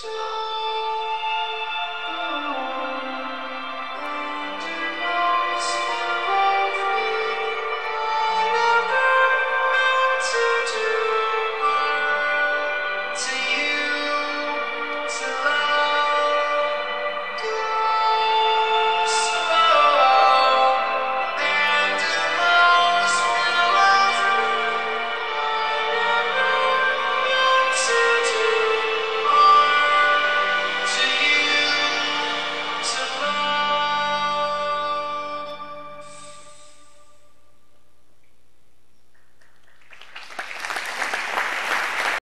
Time.